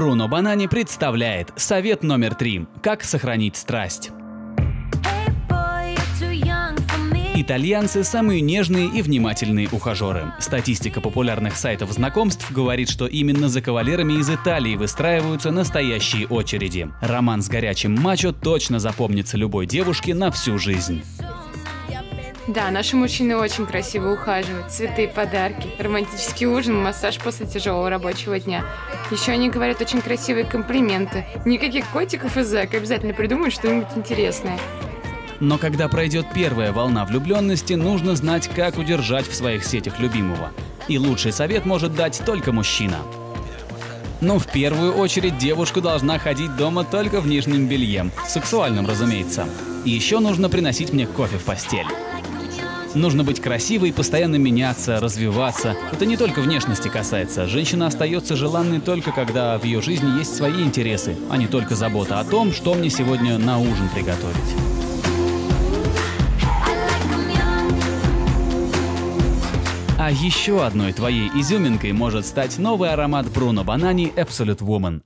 Бруно Банани представляет совет номер три. Как сохранить страсть. Итальянцы – самые нежные и внимательные ухажеры. Статистика популярных сайтов знакомств говорит, что именно за кавалерами из Италии выстраиваются настоящие очереди. Роман с горячим мачо точно запомнится любой девушке на всю жизнь. Да, наши мужчины очень красиво ухаживают. Цветы, подарки, романтический ужин, массаж после тяжелого рабочего дня. Еще они говорят очень красивые комплименты. Никаких котиков и зэк, обязательно придумают что-нибудь интересное. Но когда пройдет первая волна влюбленности, нужно знать, как удержать в своих сетях любимого. И лучший совет может дать только мужчина. Но в первую очередь девушка должна ходить дома только в нижнем белье, сексуальном, разумеется. Еще нужно приносить мне кофе в постель. Нужно быть красивой, постоянно меняться, развиваться. Это не только внешности касается. Женщина остается желанной только когда в ее жизни есть свои интересы, а не только забота о том, что мне сегодня на ужин приготовить. А еще одной твоей изюминкой может стать новый аромат Bruno Banani Absolute Woman.